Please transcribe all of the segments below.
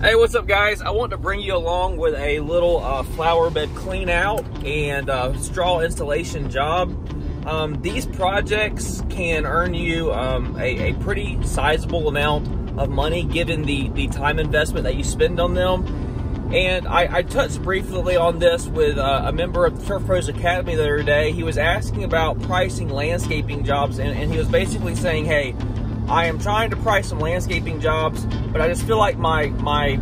Hey, what's up guys? I want to bring you along with a little uh, flower bed clean out and uh, straw installation job. Um, these projects can earn you um, a, a, pretty sizable amount of money given the, the time investment that you spend on them. And I, I touched briefly on this with uh, a member of the Turf Pros Academy the other day. He was asking about pricing landscaping jobs and, and he was basically saying, hey, I am trying to price some landscaping jobs, but I just feel like my my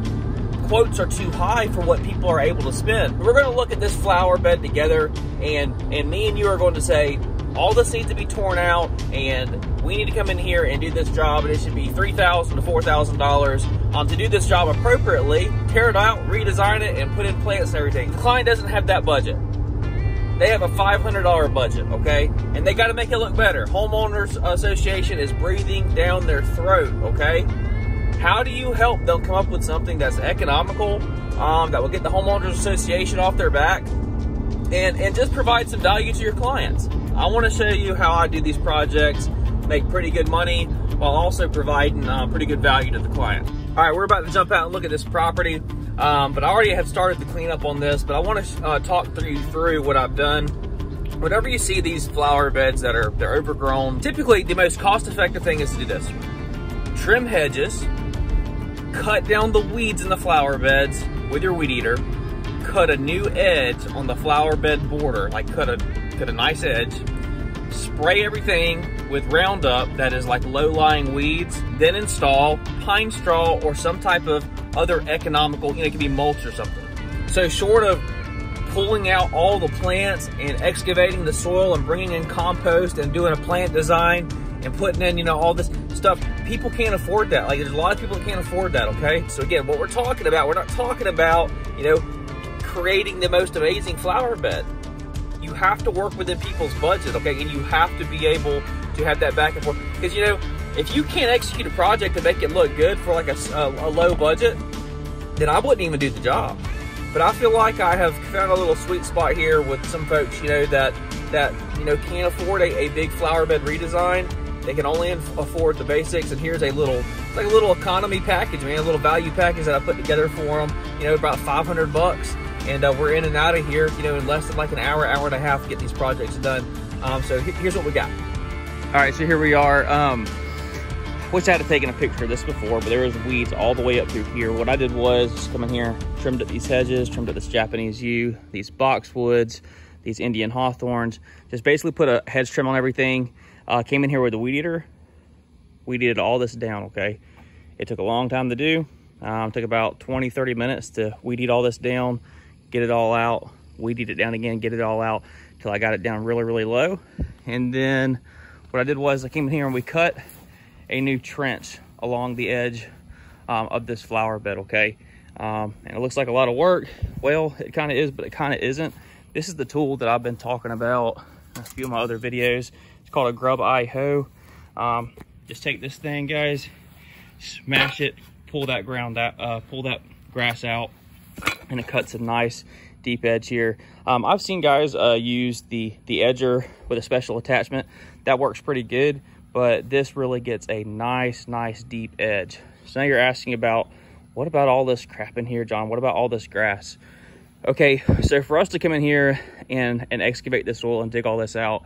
quotes are too high for what people are able to spend. We're going to look at this flower bed together, and and me and you are going to say all this needs to be torn out, and we need to come in here and do this job, and it should be three thousand to four thousand dollars um, to do this job appropriately. Tear it out, redesign it, and put in plants and everything. The client doesn't have that budget. They have a $500 budget, okay? And they got to make it look better. Homeowners Association is breathing down their throat, okay? How do you help them come up with something that's economical, um, that will get the Homeowners Association off their back, and, and just provide some value to your clients? I want to show you how I do these projects, make pretty good money, while also providing uh, pretty good value to the client. All right, we're about to jump out and look at this property. Um, but I already have started the cleanup on this, but I want to uh, talk through through what I've done. Whenever you see these flower beds that are they're overgrown, typically the most cost-effective thing is to do this. Trim hedges, cut down the weeds in the flower beds with your weed eater, cut a new edge on the flower bed border, like cut a cut a nice edge, spray everything with Roundup that is like low-lying weeds, then install pine straw or some type of other economical, you know, it could be mulch or something. So short of pulling out all the plants and excavating the soil and bringing in compost and doing a plant design and putting in, you know, all this stuff, people can't afford that. Like there's a lot of people that can't afford that, okay? So again, what we're talking about, we're not talking about, you know, creating the most amazing flower bed. You have to work within people's budget, okay? And you have to be able to have that back and forth. Because, you know, if you can't execute a project to make it look good for like a, a, a low budget, then I wouldn't even do the job. But I feel like I have found a little sweet spot here with some folks, you know, that that you know can't afford a, a big flower bed redesign. They can only afford the basics, and here's a little like a little economy package, man, a little value package that I put together for them. You know, about 500 bucks, and uh, we're in and out of here, you know, in less than like an hour, hour and a half to get these projects done. Um, so here's what we got. All right, so here we are. Um, Wish I had taken a picture of this before, but there was weeds all the way up through here. What I did was just come in here, trimmed up these hedges, trimmed up this Japanese yew, these boxwoods, these Indian hawthorns. Just basically put a hedge trim on everything. Uh, came in here with a weed eater. Weed eated all this down, okay? It took a long time to do. Um, took about 20, 30 minutes to weed eat all this down, get it all out, weed eat it down again, get it all out till I got it down really, really low. And then what I did was I came in here and we cut a new trench along the edge um, of this flower bed, okay? Um, and it looks like a lot of work. Well, it kind of is, but it kind of isn't. This is the tool that I've been talking about a few of my other videos. It's called a grub eye hoe. Um, just take this thing, guys, smash it, pull that ground out, uh, pull that grass out, and it cuts a nice deep edge here. Um, I've seen guys uh, use the, the edger with a special attachment. That works pretty good but this really gets a nice, nice deep edge. So now you're asking about, what about all this crap in here, John? What about all this grass? Okay, so for us to come in here and, and excavate this soil and dig all this out,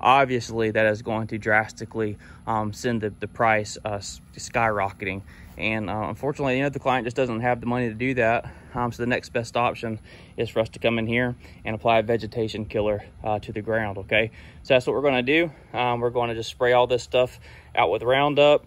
obviously that is going to drastically um, send the, the price uh, skyrocketing. And uh, unfortunately, you know, the client just doesn't have the money to do that. Um, so the next best option is for us to come in here and apply a vegetation killer uh, to the ground, okay? So that's what we're gonna do. Um, we're gonna just spray all this stuff out with Roundup,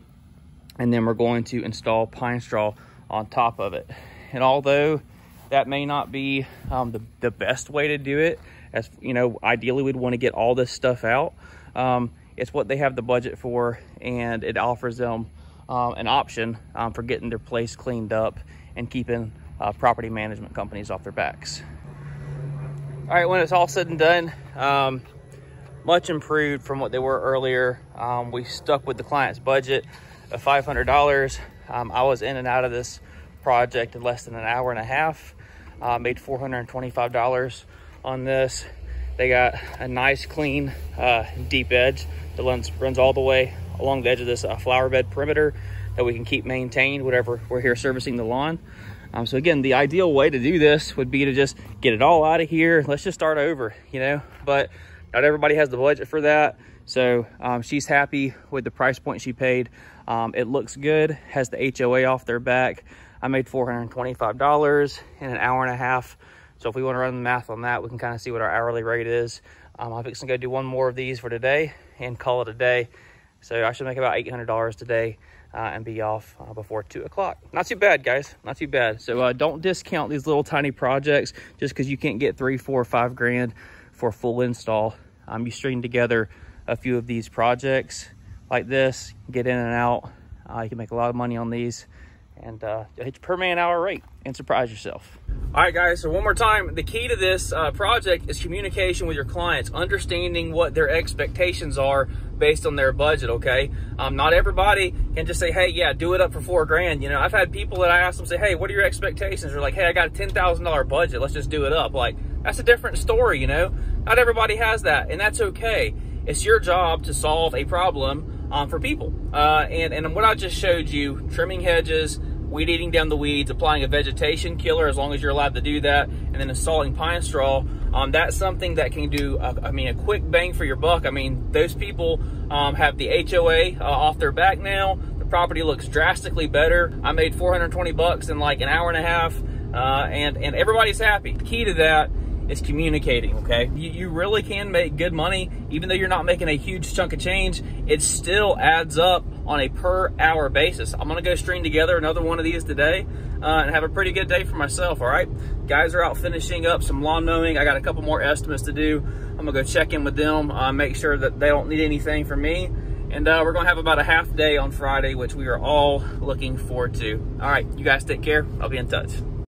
and then we're going to install pine straw on top of it. And although that may not be um, the, the best way to do it, as you know, ideally we'd wanna get all this stuff out. Um, it's what they have the budget for, and it offers them um, an option um, for getting their place cleaned up and keeping uh, property management companies off their backs. All right, when it's all said and done, um, much improved from what they were earlier. Um, we stuck with the client's budget of $500. Um, I was in and out of this project in less than an hour and a half. Uh, made $425 on this. They got a nice, clean, uh, deep edge that runs, runs all the way along the edge of this uh, flower bed perimeter that we can keep maintained whatever we're here servicing the lawn. Um, so again, the ideal way to do this would be to just get it all out of here. Let's just start over, you know, but not everybody has the budget for that. So um, she's happy with the price point she paid. Um, it looks good, has the HOA off their back. I made $425 in an hour and a half. So if we want to run the math on that, we can kind of see what our hourly rate is. Um, I'm fixing to go do one more of these for today and call it a day. So I should make about $800 today uh, and be off uh, before two o'clock. Not too bad, guys. Not too bad. So uh, don't discount these little tiny projects just because you can't get three, four, five grand for a full install. Um, you string together a few of these projects like this, get in and out. Uh, you can make a lot of money on these and uh, hit your per man hour rate and surprise yourself. All right, guys, so one more time, the key to this uh, project is communication with your clients, understanding what their expectations are based on their budget, okay? Um, not everybody can just say, hey, yeah, do it up for four grand. You know, I've had people that I ask them, say, hey, what are your expectations? They're like, hey, I got a $10,000 budget. Let's just do it up. Like, that's a different story, you know? Not everybody has that, and that's okay. It's your job to solve a problem um, for people. Uh, and, and what I just showed you, trimming hedges, weed eating down the weeds, applying a vegetation killer as long as you're allowed to do that, and then installing pine straw. Um, that's something that can do, a, I mean, a quick bang for your buck. I mean, those people um, have the HOA uh, off their back now. The property looks drastically better. I made 420 bucks in like an hour and a half, uh, and, and everybody's happy. The key to that is communicating, okay? You, you, really can make good money, even though you're not making a huge chunk of change, it still adds up on a per hour basis. I'm gonna go string together another one of these today uh, and have a pretty good day for myself, all right? Guys are out finishing up some lawn mowing. I got a couple more estimates to do. I'm gonna go check in with them, uh, make sure that they don't need anything from me. And uh, we're gonna have about a half day on Friday, which we are all looking forward to. All right, you guys take care. I'll be in touch.